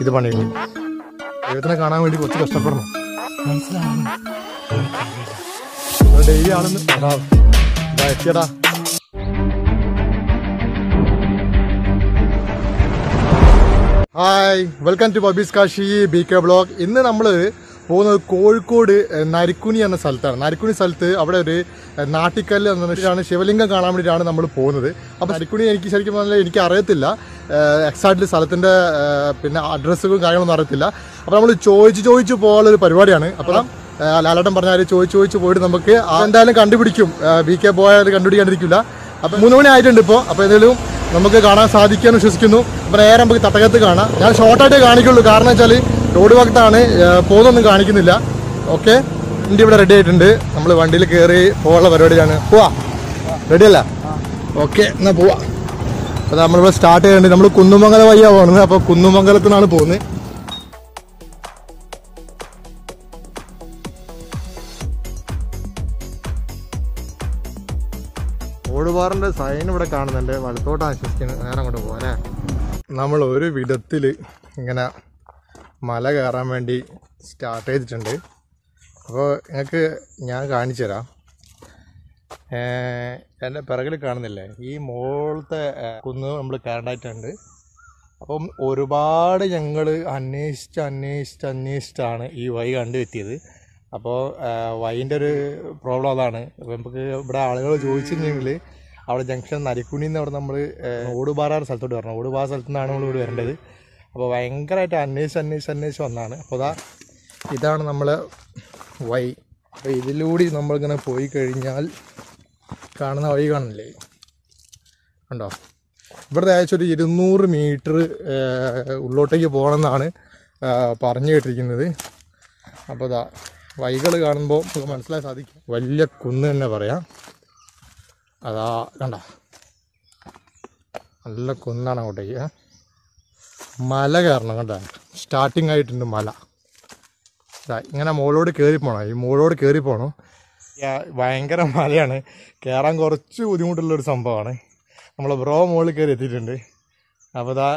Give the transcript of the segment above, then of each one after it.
ഇത് പണി ദൈവത്തിനെ കാണാൻ വേണ്ടി കുറച്ച് കഷ്ടപ്പെടണം. ഡെയിലി ആണെന്ന് എത്തിയടാ. ഹായ് വെൽക്കം ടു ബബീസ് കാശി ബി കെ ബ്ലോഗ് ഇന്ന് നമ്മൾ പോകുന്നത് കോഴിക്കോട് നരിക്കുനി എന്ന സ്ഥലത്താണ്. നരിക്കുനി സ്ഥലത്ത് അവിടെ ഒരു നാട്ടിക്കല്ല് എന്നിട്ടാണ് ശിവലിംഗം കാണാൻ വേണ്ടിയിട്ടാണ് നമ്മൾ പോകുന്നത്. അപ്പോൾ നരിക്കുനി എനിക്ക് ശരിക്കും പറഞ്ഞാൽ എനിക്ക് അറിയത്തില്ല. എക്സാക്ട്ലി സ്ഥലത്തിന്റെ പിന്നെ അഡ്രസ്സും കാര്യങ്ങളൊന്നും അറിയത്തില്ല. അപ്പോൾ നമ്മൾ ചോദിച്ച് ചോദിച്ച് പോകാനുള്ള ഒരു പരിപാടിയാണ്. അപ്പോൾ ലാലേട്ടൻ പറഞ്ഞാൽ ചോദിച്ച് ചോദിച്ച് പോയിട്ട് നമുക്ക് എന്തായാലും കണ്ടുപിടിക്കും. ബി കെ പോയാൽ കണ്ടുപിടിക്കാണ്ടിരിക്കില്ല. അപ്പോൾ മൂന്ന് മണി ആയിട്ടുണ്ട് ഇപ്പോൾ അപ്പോൾ എന്തെങ്കിലും നമുക്ക് കാണാൻ സാധിക്കുമെന്ന് വിശ്വസിക്കുന്നു. അപ്പോൾ നേരെ നമുക്ക് തട്ടകത്ത് കാണാം. ഞാൻ ഷോർട്ടായിട്ടേ കാണിക്കുള്ളൂ. കാരണം വെച്ചാൽ റോഡ് ഭാഗത്താണ് പോകുന്നൊന്നും കാണിക്കുന്നില്ല. ഓക്കെ? വണ്ടി ഇവിടെ റെഡി ആയിട്ടുണ്ട്. നമ്മൾ വണ്ടിയിൽ കയറി പോകാനുള്ള പരിപാടിയാണ് പോവാ? റെഡി അല്ല? ഓക്കെ എന്നാൽ പോവാ. അപ്പോൾ നമ്മളിവിടെ സ്റ്റാർട്ട് ചെയ്യുന്നുണ്ട് നമ്മൾ കുന്നുമംഗലം വഴിയാണ് പോകുന്നത് അപ്പൊ കുന്നുമംഗലത്തു നിന്നാണ് പോകുന്നത്. ഓടുപാറിന്റെ സൈൻ ഇവിടെ കാണുന്നുണ്ട്. വലത്തോട്ട് ആശ്വസിക്കുന്നത് നേരെ അങ്ങോട്ട് പോകാം നമ്മൾ ഒരു വിധത്തിൽ ഇങ്ങനെ മല കയറാൻ വേണ്ടി സ്റ്റാർട്ട് ചെയ്തിട്ടുണ്ട്. അപ്പോൾ നിങ്ങൾക്ക് ഞാൻ കാണിച്ചു തരാം. എന്റെ പിറകിൽ കാണുന്നില്ലേ? ഈ മുകളിലത്തെ കുന്ന് നമ്മൾ കയറേണ്ടതായിട്ടുണ്ട്. അപ്പം ഒരുപാട് ഞങ്ങൾ അന്വേഷിച്ച് അന്വേഷിച്ച് അന്വേഷിച്ചാണ് ഈ വഴി കണ്ടുപറ്റിയത് അപ്പോൾ വൈന്റെ ഒരു പ്രോബ്ലം അതാണ്. അപ്പോൾ നമുക്ക് ഇവിടെ ആളുകൾ ചോദിച്ചിട്ടുണ്ടെങ്കിൽ അവിടെ ജംഗ്ഷൻ നരിക്കുണിന്ന് അവിടെ നമ്മൾ ഓടുപാറ സ്ഥലത്തോട്ട് വരണം. ഓടുപാറ സ്ഥലത്തു നിന്നാണ് നമ്മൾ ഇവിടെ വരേണ്ടത്. അപ്പോൾ ഭയങ്കരമായിട്ട് അന്വേഷിച്ച് അന്വേഷിച്ച് അന്വേഷിച്ച് വന്നതാണ് അപ്പോൾ അതാ ഇതാണ് നമ്മൾ വഴി. അപ്പോൾ ഇതിലൂടെ നമ്മളിങ്ങനെ പോയി കഴിഞ്ഞാൽ കാണുന്ന വഴി കാണില്ലേ? ഉണ്ടോ ഇവിടുത്തെ ഏകദേശം ഒരു ഇരുന്നൂറ് മീറ്റർ ഉള്ളോട്ടേക്ക് പോകണമെന്നാണ് പറഞ്ഞു കേട്ടിരിക്കുന്നത്. അപ്പോൾ ഇതാ വൈകൾ കാണുമ്പോൾ നമുക്ക് മനസ്സിലാക്കാൻ സാധിക്കും. വലിയ കുന്ന് തന്നെ പറയാം. അതാ കണ്ട? നല്ല കുന്നാണ് അങ്ങോട്ടേക്ക്. മല കയറണം കണ്ട? സ്റ്റാർട്ടിങ് ആയിട്ടുണ്ട് മല. ഇങ്ങനെ മോളോട് കയറി പോകണം ഈ മോളോട് കയറി പോകണം ഭയങ്കര മലയാണ്. കയറാൻ കുറച്ച് ബുദ്ധിമുട്ടുള്ളൊരു സംഭവമാണ്. നമ്മൾ ബ്രോ മോളിൽ കയറി എത്തിയിട്ടുണ്ട്. അപ്പോൾ ഇതാ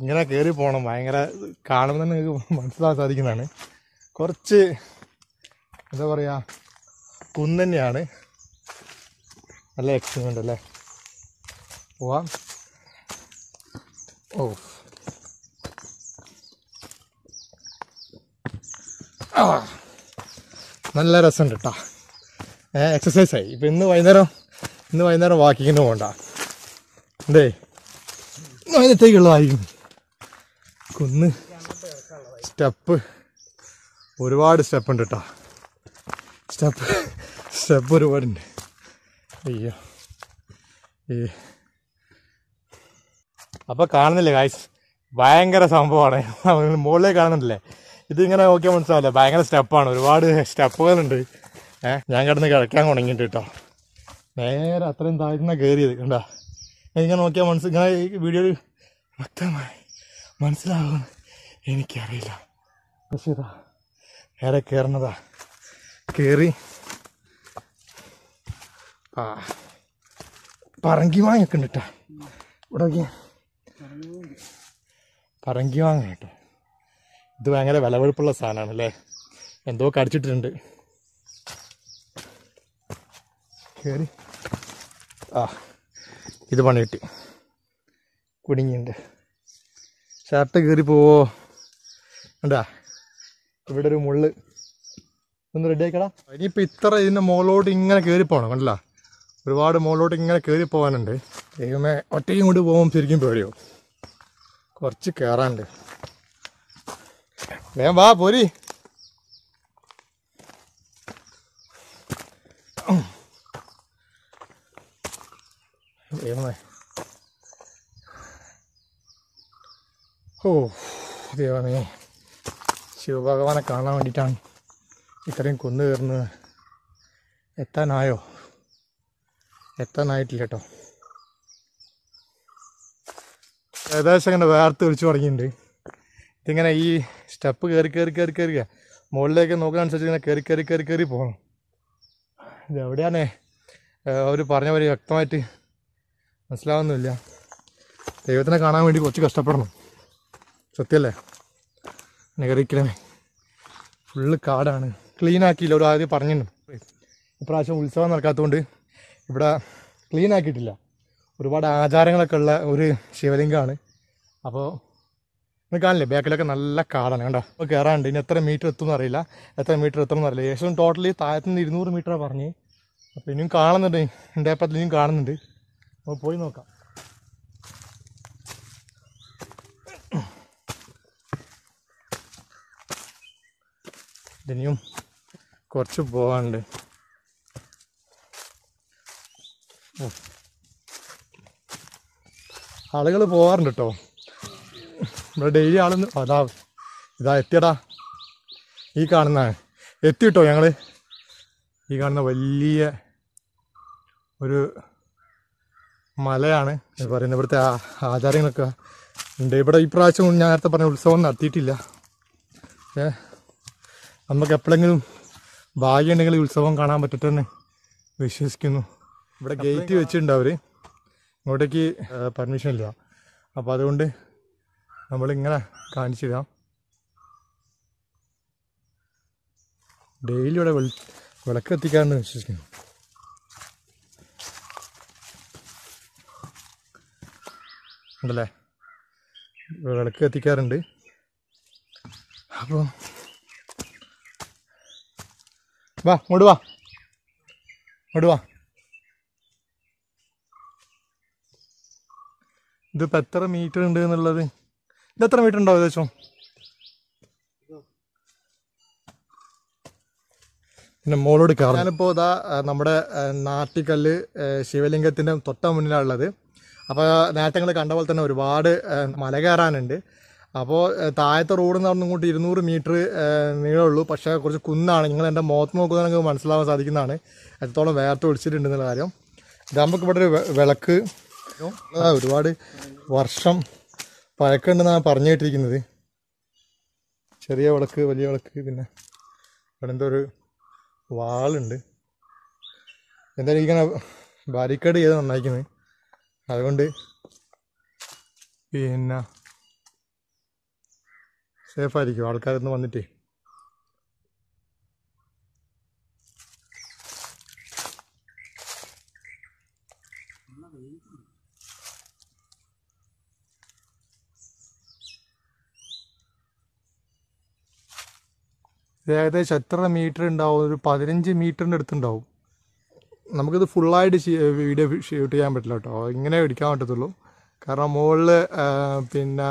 ഇങ്ങനെ കയറി പോകണം ഭയങ്കര കാണുമ്പോൾ തന്നെ നിങ്ങൾക്ക് മനസ്സിലാക്കാൻ സാധിക്കുന്നതാണ്. കുറച്ച് എന്താ പറയുക കുന്ന് തന്നെയാണ് നല്ല എക്സ്പീരിയന്റ് അല്ലേ? പോവാം. ഓ. നല്ല രസമുണ്ട് കേട്ടോ ഏ എക്സസൈസ് ആയി. ഇപ്പം ഇന്ന് വൈകുന്നേരം ഇന്ന് വൈകുന്നേരം വാക്കിങ്ങിന് പോകണ്ട. എന്തേ? വൈകുന്നേരത്തേക്കുള്ളതായിരിക്കും കുന്ന്. സ്റ്റെപ്പ്. ഒരുപാട് സ്റ്റെപ്പ് ഉണ്ട് കേട്ടോ സ്റ്റെപ്പ്. സ്റ്റെപ്പ് ഒരുപാടുണ്ട്. അയ്യോ. ഈ അപ്പോൾ കാണുന്നില്ലേ കായ്സ് ഭയങ്കര സംഭവമാണ്. മുകളിലേക്ക് കാണുന്നുണ്ടല്ലേ? ഇതിങ്ങനെ നോക്കിയാൽ മനസ്സിലാവില്ല. ഭയങ്കര സ്റ്റെപ്പാണ്. ഒരുപാട് സ്റ്റെപ്പുകളുണ്ട്. ഏഹ് ഞാൻ കിടന്ന് കിടക്കാൻ തുടങ്ങിയിട്ട് കേട്ടോ നേരെ അത്രയും താഴ്ന്ന കയറിയത് കണ്ടാ? ഇങ്ങനെ നോക്കിയാൽ മനസ്സിൽ ഇങ്ങനെ ഈ വീഡിയോയിൽ വ്യക്തമായി മനസ്സിലാകുമെന്ന് എനിക്കറിയില്ല. പക്ഷേ ഇതാ നേരെ കയറണതാ കയറി ആ പറങ്കി മാങ്ങയൊക്കെ ഉണ്ട് കേട്ടോ ഇവിടെ പറങ്കി മാങ്ങ കേട്ടോ. ഇത് ഭയങ്കര വിലവെടുപ്പുള്ള സാധനമാണ് അല്ലേ എന്തോ കടിച്ചിട്ടുണ്ട്. കയറി ആ ഇത് പണി കിട്ടി. കുടുങ്ങിയുണ്ട്. ഷർട്ട് കയറി പോവോ? ഉണ്ടാ ഇവിടെ ഒരു മുള്ള്. ഒന്ന് റെഡി ആക്കടാ ഇനിയിപ്പോൾ ഇത്ര ഇതിന്റെ മുകളിലോട്ട് ഇങ്ങനെ കയറി പോകണം കണ്ടില്ല? ഒരുപാട് മുകളിലോട്ട് ഇങ്ങനെ കയറി പോകാനുണ്ട്. ദൈവമേ ഒറ്റയും കൊണ്ട് പോകുമ്പോൾ ശരിക്കും പേടിയോ കുറച്ച് കയറാനുണ്ട് വേഗം വാ പോരി. ദൈവമേ ഓ ദൈവമേ. ശിവഭഗവാനെ കാണാൻ വേണ്ടിയിട്ടാണ് ഇത്രയും കുന്നു കയറുന്നത്. എത്താനായോ? എത്താനായിട്ടില്ല കേട്ടോ. ഏകദേശം ഇങ്ങനെ വേർത്ത് വിളിച്ചു തുടങ്ങിയിട്ടുണ്ട്. ഇതിങ്ങനെ ഈ സ്റ്റെപ്പ് കയറി കയറി കയറി കയറി മുകളിലേക്ക് നോക്കുന്നതനുസരിച്ച് ഇങ്ങനെ കയറി കയറി കയറി കയറി പോകണം. ഇത് എവിടെയാണേ? അവർ പറഞ്ഞ പോലെ വ്യക്തമായിട്ട് മനസ്സിലാവുന്നില്ല. ദൈവത്തിനെ കാണാൻ വേണ്ടി കുറച്ച് കഷ്ടപ്പെടണം. സത്യമല്ലേ നിഗറിക്കണമേ. ഫുള്ള് കാടാണ്. ക്ലീൻ ആക്കിയില്ല. ഒരു ആദ്യം പറഞ്ഞിട്ടുണ്ട് ഇപ്രാവശ്യം ഉത്സവം നടക്കാത്തതുകൊണ്ട് ഇവിടെ ക്ലീൻ ആക്കിയിട്ടില്ല. ഒരുപാട് ആചാരങ്ങളൊക്കെ ഉള്ള ഒരു ശിവലിംഗമാണ്. അപ്പോൾ നിങ്ങൾ കാണില്ലേ ബാക്കിലൊക്കെ നല്ല കാടാണ്. കണ്ടോ? അപ്പോൾ കയറാണ്ട് ഇനി എത്ര മീറ്റർ എത്തുമെന്ന് അറിയില്ല. എത്ര മീറ്റർ എത്തുമെന്ന് അറിയില്ല. ഏകദേശം ടോട്ടലി താഴത്തുനിന്ന് ഇരുന്നൂറ് മീറ്ററാണ് പറഞ്ഞ്. അപ്പോൾ ഇനിയും കാണുന്നുണ്ട്. എന്റെ അപ്പത്തിൽ ഇനിയും കാണുന്നുണ്ട്. അപ്പോൾ പോയി നോക്കാം. ഇനിയും കുറച്ച് പോകാനുണ്ട് ആളുകൾ പോകാറുണ്ട് കേട്ടോ ഇവിടെ ഡെയിലി ആളൊന്ന് അതാ ഇതാ എത്തിയടാ. ഈ കാണുന്നതാണ്. എത്തി കേട്ടോ ഞങ്ങൾ ഈ കാണുന്ന വലിയ ഒരു മലയാണ് പറയുന്നത്. ഇവിടുത്തെ ആചാരങ്ങളൊക്കെ ഉണ്ട്. ഇവിടെ ഈ പ്രാവശ്യം ഞാൻ നേരത്തെ പറഞ്ഞ ഉത്സവം നടത്തിയിട്ടില്ല. ഏ നമുക്ക് എപ്പോഴെങ്കിലും ഭാഗ്യമുണ്ടെങ്കിൽ ഉത്സവം കാണാൻ പറ്റട്ടെന്ന് വിശ്വസിക്കുന്നു. ഇവിടെ ഗേറ്റ് വെച്ചിട്ടുണ്ട് അവർ ഇങ്ങോട്ടേക്ക് പെർമിഷൻ ഇല്ല. അപ്പോൾ അതുകൊണ്ട് നമ്മളിങ്ങനെ കാണിച്ചു തരാം ഡെയിലി ഇവിടെ വെളി- വിളക്ക് എത്തിക്കാണ്ട് വിശ്വസിക്കുന്നു. ഉണ്ടല്ലേ? വിളക്ക് എത്തിക്കാറുണ്ട് അപ്പോൾ വാ ഇങ്ങോട്ട് വാ. ഇങ്ങോട്ട് വാ. ഇതിപ്പോൾ എത്ര മീറ്റർ ഉണ്ട് എന്നുള്ളത്? ഇത് എത്ര മീറ്റർ ഉണ്ടാവും ഏകദേശം? പിന്നെ മോളോട് കയറും ഞാനിപ്പോൾ ഇതാ നമ്മുടെ നാട്ടിക്കല്ല് ശിവലിംഗത്തിന്റെ തൊട്ട മുന്നിലാണുള്ളത്. അപ്പോൾ നേരത്തെ ഞങ്ങൾ കണ്ട പോലെ തന്നെ ഒരുപാട് മല കയറാനുണ്ട്. അപ്പോൾ താഴത്തെ റോഡ് എന്ന് പറഞ്ഞു ഇങ്ങോട്ട് ഇരുന്നൂറ് മീറ്റർ നീളമുള്ളൂ. പക്ഷേ കുറച്ച് കുന്നാണ്. നിങ്ങൾ എന്റെ മുഖത്ത് നോക്കുന്നത് നിങ്ങൾക്ക് മനസ്സിലാവാൻ സാധിക്കുന്നതാണ്. എത്രത്തോളം വേർത്ത് ഒളിച്ചിട്ടുണ്ട് എന്നുള്ള കാര്യം. ഇത് നമുക്ക് ഇവിടെ ഒരു വിളക്ക് ഒരുപാട് വർഷം പഴക്കമുണ്ടെന്നാണ് പറഞ്ഞു കേട്ടിരിക്കുന്നത് ചെറിയ വിളക്ക് വലിയ വിളക്ക് പിന്നെ ഇവിടെ എന്തോ ഒരു വാളുണ്ട്. എന്തായാലും ഇങ്ങനെ ബാരിക്കേഡ് ചെയ്ത് നന്നായിരിക്കുന്നത് അതുകൊണ്ട് പിന്നെ സേഫായിരിക്കും. ആൾക്കാരൊന്ന് വന്നിട്ടേ. ഇത് ഏകദേശം എത്ര മീറ്റർ ഉണ്ടാവും ഒരു പതിനഞ്ച് മീറ്ററിന്റെ അടുത്തുണ്ടാവും നമുക്കിത് ഫുള്ളായിട്ട് വീഡിയോ ഷൂട്ട് ചെയ്യാൻ പറ്റില്ല കേട്ടോ. ഇങ്ങനെ എടുക്കാൻ പറ്റത്തുള്ളൂ. കാരണം മുകളിൽ പിന്നെ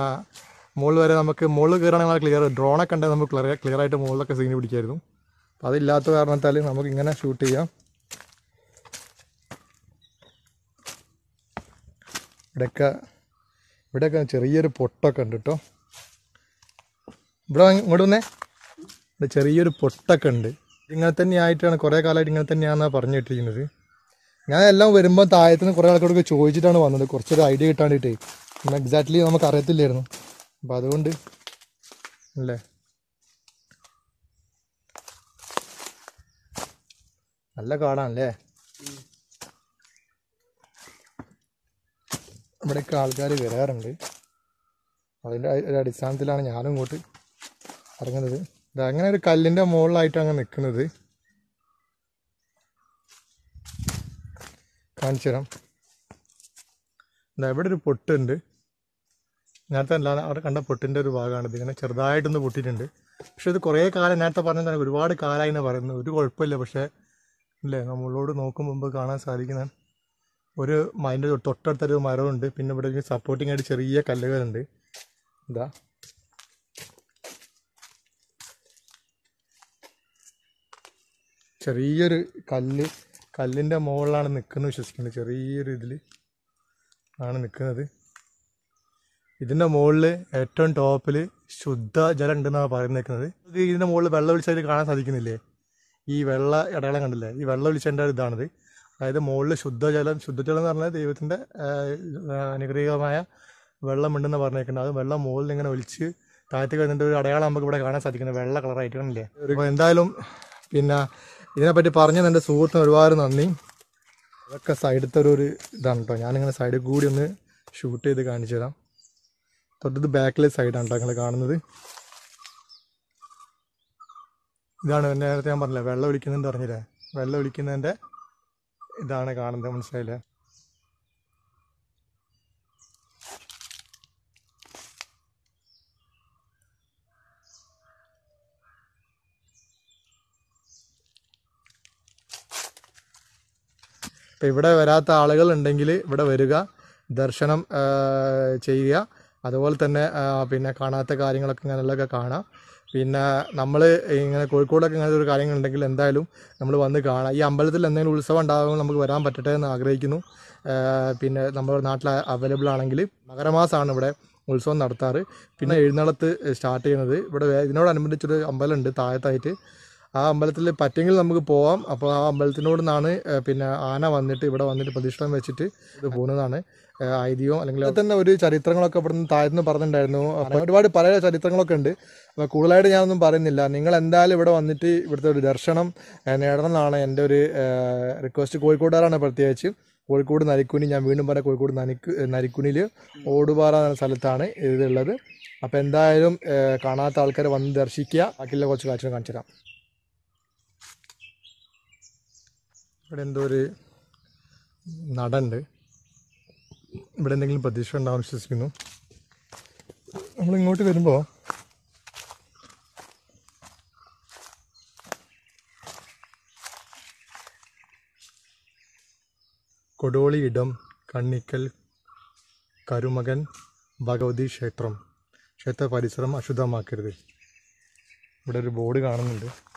മുകളിൽ വരെ നമുക്ക് മുകളിൽ കയറണമെങ്കിൽ ക്ലിയർ ഡ്രോണൊക്കെ ഉണ്ടെങ്കിൽ നമുക്ക് ക്ലിയർ ക്ലിയർ ആയിട്ട് മുകളിലൊക്കെ സീൻ പിടിക്കായിരുന്നു. അപ്പം അതില്ലാത്ത കാരണത്താൽ നമുക്ക് ഇങ്ങനെ ഷൂട്ട് ചെയ്യാം. ഇവിടെയൊക്കെ ഇവിടെയൊക്കെ ചെറിയൊരു പൊട്ടൊക്കെ ഉണ്ട് കേട്ടോ. ഇവിടെ ഇങ്ങോട്ട് വന്നേ. ചെറിയൊരു പൊട്ടൊക്കെ ഉണ്ട്. ഇങ്ങനെ തന്നെ ആയിട്ടാണ് കുറേ കാലമായിട്ട് ഇങ്ങനെ തന്നെയാണെന്നാണ് പറഞ്ഞു കേട്ടിരിക്കുന്നത് ഞാൻ എല്ലാം വരുമ്പോൾ താഴത്തുനിന്ന് കുറേ ആൾക്കാരൊക്കെ ചോദിച്ചിട്ടാണ് വന്നത്. കുറച്ചൊരു ഐഡിയ കിട്ടാണ്ടിട്ടേ. പിന്നെ എക്സാക്ട്ലി നമുക്ക് അറിയത്തില്ലായിരുന്നു. അപ്പം അതുകൊണ്ട് അല്ലേ? നല്ല കാടാണല്ലേ? ഇവിടെയൊക്കെ ആൾക്കാർ വരാറുണ്ട്. അതിന്റെ ഒരു അടിസ്ഥാനത്തിലാണ് ഞാനും ഇങ്ങോട്ട് ഇറങ്ങുന്നത്. അങ്ങനെ ഒരു കല്ലിന്റെ അങ്ങ് നിൽക്കുന്നത്. കാണിച്ചു തരാം. ഇവിടെ ഒരു പൊട്ടുണ്ട്. നേരത്തെ അല്ല അവിടെ കണ്ട പൊട്ടിന്റെ ഒരു ഭാഗമാണിത്. ഇങ്ങനെ ചെറുതായിട്ടൊന്ന് പൊട്ടിയിട്ടുണ്ട്. പക്ഷെ ഇത് കുറേ കാലം നേരത്തെ പറഞ്ഞതാണ് ഒരുപാട് കാലമായി എന്ന് പറയുന്നത് ഒരു കുഴപ്പമില്ല. പക്ഷേ ഇല്ലേ നമ്മളോട് നോക്കും കാണാൻ സാധിക്കുന്ന ഒരു അതിന്റെ തൊട്ടടുത്തൊരു മരമുണ്ട്. പിന്നെ ഇവിടെ സപ്പോർട്ടിംഗ് ആയിട്ട് ചെറിയ കല്ലുകളുണ്ട്. ഇതാ ചെറിയൊരു കല്ല് കല്ലിന്റെ മുകളിലാണ് നിൽക്കുന്നത് വിശ്വസിക്കുന്നത്. ചെറിയൊരു ഇതിൽ ആണ് നിൽക്കുന്നത്. ഇതിന്റെ മുകളിൽ ഏറ്റവും ടോപ്പിൽ ശുദ്ധ ജലം ഉണ്ടെന്നാണ് പറയുന്നേക്കുന്നത്. ഇത് ഇതിന്റെ മുകളിൽ വെള്ളം ഒഴിച്ചതിൽ കാണാൻ സാധിക്കുന്നില്ലേ? ഈ വെള്ള ഇടകളം കണ്ടില്ലേ? ഈ വെള്ളം ഒഴിച്ചതിന്റെ ഇതാണിത്. അതായത് മുകളിൽ ശുദ്ധജലം ശുദ്ധജലം എന്ന് പറഞ്ഞാൽ ദൈവത്തിന്റെ അനുഗ്രഹീതമായ വെള്ളം ഉണ്ടെന്ന് പറഞ്ഞേക്കുന്നത്. അത് വെള്ളം മുകളിൽ ഇങ്ങനെ ഒലിച്ച് താഴ്ത്തി കഴിഞ്ഞിട്ട് ഒരു അടയാളം നമുക്ക് ഇവിടെ കാണാൻ സാധിക്കുന്നത്. വെള്ള കളറായിട്ട് കാണില്ലേ എന്തായാലും പിന്നെ ഇതിനെപ്പറ്റി പറഞ്ഞത് എന്റെ സുഹൃത്തിന് ഒരുപാട് നന്ദി. അതൊക്കെ സൈഡത്തെ ഒരു ഇതാണ് കേട്ടോ ഞാനിങ്ങനെ സൈഡിൽ കൂടി ഒന്ന് ഷൂട്ട് ചെയ്ത് കാണിച്ചു തരാം. തൊട്ടത് ബാക്കിലെ സൈഡാണ് കേട്ടോ നിങ്ങൾ കാണുന്നത്. ഇതാണ് നേരത്തെ ഞാൻ പറഞ്ഞില്ലേ വെള്ളം ഒലിക്കുന്നുണ്ട് പറഞ്ഞില്ലേ? വെള്ളം ഒലിക്കുന്നതിന്റെ ഇതാണ് കാണുന്നത് മനസ്സിലായില്ലേ? ഇപ്പം ഇവിടെ വരാത്ത ആളുകൾ ഉണ്ടെങ്കിൽ ഇവിടെ വരിക ദർശനം ചെയ്യുക. അതുപോലെ തന്നെ പിന്നെ കാണാത്ത കാര്യങ്ങളൊക്കെ ഇങ്ങനെയുള്ളതൊക്കെ കാണാം. പിന്നെ നമ്മൾ ഇങ്ങനെ കോഴിക്കോടൊക്കെ ഇങ്ങനത്തെ ഒരു കാര്യങ്ങളുണ്ടെങ്കിൽ എന്തായാലും നമ്മൾ വന്ന് കാണാം. ഈ അമ്പലത്തിൽ എന്തെങ്കിലും ഉത്സവം ഉണ്ടാകുമ്പോൾ നമുക്ക് വരാൻ പറ്റട്ടെ എന്ന് ആഗ്രഹിക്കുന്നു. പിന്നെ നമ്മുടെ നാട്ടിൽ അവൈലബിൾ ആണെങ്കിൽ മകരമാസമാണ് ഇവിടെ ഉത്സവം നടത്താറ്. പിന്നെ എഴുന്നള്ളത്ത് സ്റ്റാർട്ട് ചെയ്യുന്നത്. ഇവിടെ ഇതിനോടനുബന്ധിച്ചൊരു അമ്പലമുണ്ട് താഴത്തായിട്ട്. ആ അമ്പലത്തിൽ പറ്റെങ്കിൽ നമുക്ക് പോവാം. അപ്പോൾ ആ അമ്പലത്തിനോട് നിന്നാണ് പിന്നെ ആന വന്നിട്ട് ഇവിടെ വന്നിട്ട് പ്രതിഷ്ഠം വെച്ചിട്ട് ഇത് പോകുന്നതാണ്. ഐതിഹ്യം അല്ലെങ്കിൽ തന്നെ ഒരു ചരിത്രങ്ങളൊക്കെ ഇവിടെ നിന്ന് താഴ്ന്ന് പറഞ്ഞിട്ടുണ്ടായിരുന്നു. ഒരുപാട് പല ചരിത്രങ്ങളൊക്കെ ഉണ്ട്. അപ്പോൾ കൂടുതലായിട്ട് ഞാനൊന്നും പറയുന്നില്ല. നിങ്ങൾ എന്തായാലും ഇവിടെ വന്നിട്ട് ഇവിടുത്തെ ഒരു ദർശനം നേടണമെന്നാണ് നേടണം എന്നാണ് എന്റെ ഒരു റിക്വസ്റ്റ് കോഴിക്കോട്ടുകാരാണ് പ്രത്യേകിച്ച്. കോഴിക്കോട് നരിക്കുനി ഞാൻ വീണ്ടും പറയാം കോഴിക്കോട് നരിക്കു നരിക്കുനിയിൽ ഓടുപാറ എന്ന സ്ഥലത്താണ് ഇതുള്ളത് അപ്പോൾ എന്തായാലും കാണാത്ത ആൾക്കാർ വന്ന് ദർശിക്കുക. ബാക്കിയുള്ള കുറച്ച് കാഴ്ചകൾ കാണിച്ചു തരാം ഇവിടെ എന്തോ ഒരു നടണ്ട്. ഇവിടെ എന്തെങ്കിലും പ്രതീക്ഷ ഉണ്ടാവും വിശ്വസിക്കുന്നു. നമ്മൾ ഇങ്ങോട്ട് വരുമ്പോൾ കൊടോളിയിടം കണ്ണിക്കൽ കരുമകൻ ഭഗവതി ക്ഷേത്രം. ക്ഷേത്ര പരിസരം അശുദ്ധമാക്കരുത്. ഇവിടെ ഒരു ബോർഡ് കാണുന്നുണ്ട്.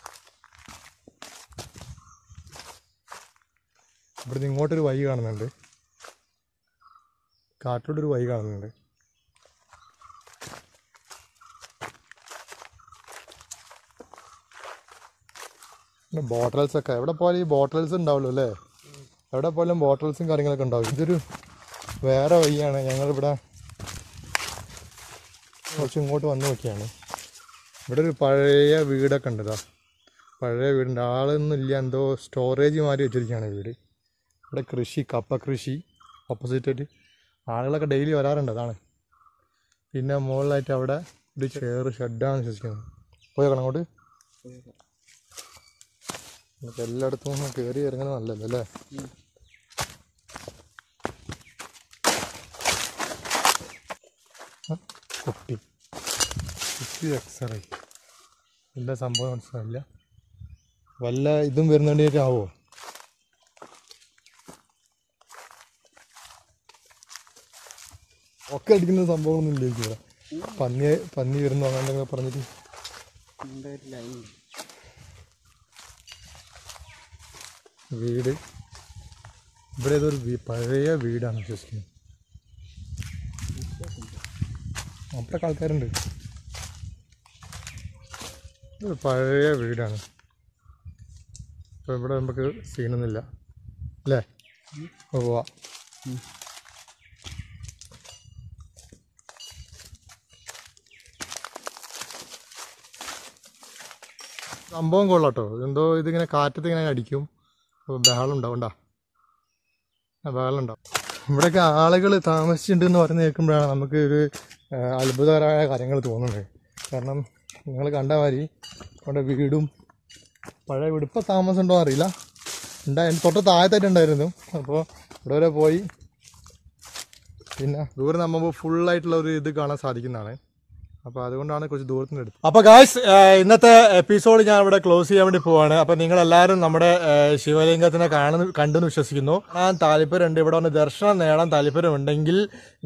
ഇവിടുന്ന് ഇങ്ങോട്ടൊരു വഴി കാണുന്നുണ്ട്. ഒരു വഴി കാണുന്നുണ്ട്. പിന്നെ ബോട്ടൽസ് ഒക്കെ. എവിടെ പോയാലും ഈ ബോട്ടൽസ് ഉണ്ടാവുള്ളൂ അല്ലേ? എവിടെ പോയാലും ബോട്ടൽസും കാര്യങ്ങളൊക്കെ ഉണ്ടാവും. ഇതൊരു വേറെ വഴിയാണ്. ഞങ്ങളിവിടെ കുറച്ച് ഇങ്ങോട്ട് വന്നു നോക്കിയാണ്. ഇവിടെ ഒരു പഴയ വീടൊക്കെ ഉണ്ട് പഴയ വീടുണ്ട്. ആളൊന്നും ഇല്ല. എന്തോ സ്റ്റോറേജ് മാറി വെച്ചിരിക്കുകയാണ് വീട്. ഇവിടെ കൃഷി കപ്പ കൃഷി ഓപ്പോസിറ്റായിട്ട് ആളുകളൊക്കെ ഡെയിലി വരാറുണ്ട് അതാണ്. പിന്നെ മുകളിലായിട്ട് അവിടെ ഒരു ചെയർ ഷെഡാണ് വിശ്വസിക്കുന്നത്. പോയേക്കണം അങ്ങോട്ട്. നമുക്ക് എല്ലായിടത്തും ഒന്ന് കയറി ഇറങ്ങുന്നത് നല്ലല്ലോ അല്ലേ? കുട്ടി. കുട്ടി എക്സറേ എല്ലാ സംഭവം മനസ്സിലായില്ല. വല്ല ഇതും വരുന്നുണ്ടാവോ ഒക്കെ അടിക്കുന്ന സംഭവമൊന്നും ഇല്ല ഇവിടെ പന്നി പന്നി വരുന്നു അങ്ങനെ എന്തെങ്കിലും പറഞ്ഞിട്ട്. വീട്. ഇവിടെ ഏതൊരു പഴയ വീടാണ് വിശ്വസിക്കുന്നത്. അപ്പോഴൊക്കെ ആൾക്കാരുണ്ട്. പഴയ വീടാണ്. അപ്പോൾ ഇവിടെ നമുക്ക് സീനൊന്നുമില്ല അല്ലേ? പോവാ. സംഭവം കൊള്ളാട്ടോ. എന്തോ ഇതിങ്ങനെ കാറ്റത്ത് ഇങ്ങനെ അടിക്കും. ബഹളം ഉണ്ടാവും ഉണ്ടാ ബഹളം ഉണ്ടാവും ഇവിടെയൊക്കെ ആളുകൾ താമസിച്ചിട്ടുണ്ട് എന്ന് പറഞ്ഞ് കേൾക്കുമ്പോഴാണ് നമുക്ക് ഒരു അത്ഭുതകരമായ കാര്യങ്ങൾ തോന്നുന്നത്. കാരണം നിങ്ങൾ കണ്ട മാതിരി അവിടെ വീടും പഴയ വീട്. ഇപ്പോൾ താമസം ഉണ്ടോ അറിയില്ല. ഉണ്ടായി തൊട്ട് താഴത്തായിട്ട് ഉണ്ടായിരുന്നു. അപ്പോൾ ഇവിടെ വരെ പോയി. പിന്നെ ദൂരെ നമ്മൾ ഫുള്ളായിട്ടുള്ള ഒരു ഇത് കാണാൻ സാധിക്കുന്നതാണ്. അപ്പോൾ അതുകൊണ്ടാണ് കുറച്ച് ദൂരത്തിന് എടുത്തത്. അപ്പോൾ ഗായ്സ് ഇന്നത്തെ എപ്പിസോഡ് ഞാൻ ഇവിടെ ക്ലോസ് ചെയ്യാൻ വേണ്ടി പോവാണ്. അപ്പോൾ നിങ്ങൾ എല്ലാവരും നമ്മുടെ ശിവലിംഗത്തിനെ കാണുന്നു കണ്ടെന്ന് വിശ്വസിക്കുന്നു. ഞാൻ താല്പര്യമുണ്ട്. ഇവിടെ വന്ന് ദർശനം നേടാൻ താല്പര്യമുണ്ടെങ്കിൽ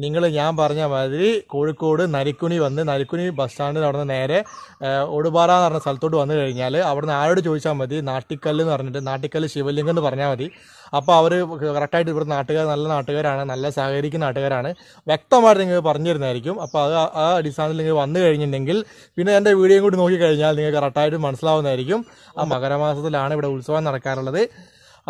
നിങ്ങൾ ഞാൻ പറഞ്ഞ മാതിരി കോഴിക്കോട് നരിക്കുനി വന്ന് നരിക്കുനി ബസ് സ്റ്റാൻഡിൽ അവിടെ നിന്ന് നേരെ ഒടുപാറ എന്ന് പറഞ്ഞ സ്ഥലത്തോട്ട് വന്നു കഴിഞ്ഞാൽ അവിടെ നിന്ന് ആരോട് ചോദിച്ചാൽ മതി? നാട്ടിക്കല്ല് എന്ന് പറഞ്ഞിട്ട് നാട്ടിക്കല്ല് ശിവലിംഗം എന്ന് പറഞ്ഞാൽ മതി. അപ്പോൾ അവർ കറക്റ്റായിട്ട് ഇവിടെ നാട്ടുകാർ നല്ല നാട്ടുകാരാണ് നല്ല സഹകരിക്കുന്ന നാട്ടുകാരാണ്. വ്യക്തമായിട്ട് നിങ്ങൾക്ക് പറഞ്ഞു തരുന്നതായിരിക്കും അപ്പോൾ അത് ആ- അടിസ്ഥാനത്തിൽ നിങ്ങൾ വന്നു കഴിഞ്ഞിട്ടുണ്ടെങ്കിൽ പിന്നെ എന്റെ വീഡിയോയും കൂടി നോക്കിക്കഴിഞ്ഞാൽ നിങ്ങൾക്ക് കറക്റ്റായിട്ട് മനസ്സിലാവുന്നതായിരിക്കും. ആ മകരമാസത്തിലാണ് ഇവിടെ ഉത്സവം നടക്കാറുള്ളത്.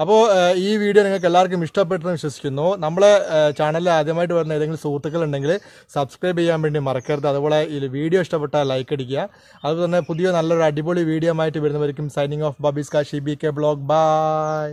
അപ്പോൾ ഈ വീഡിയോ നിങ്ങൾക്ക് എല്ലാവർക്കും ഇഷ്ടപ്പെട്ടെന്ന് വിശ്വസിക്കുന്നു. നമ്മളെ ചാനലിൽ ആദ്യമായിട്ട് വരുന്ന ഏതെങ്കിലും സുഹൃത്തുക്കൾ ഉണ്ടെങ്കിൽ സബ്സ്ക്രൈബ് ചെയ്യാൻ വേണ്ടി മറക്കരുത്. അതുപോലെ ഈ വീഡിയോ ഇഷ്ടപ്പെട്ടാൽ ലൈക്ക് അടിക്കുക. അതുപോലെ തന്നെ പുതിയ നല്ലൊരു അടിപൊളി വീഡിയോ ആയിട്ട് വരുന്നവർക്കും സൈനിങ് ഓഫ് ബബീസ് കാ ബി കെ ബ്ലോഗ് ബൈ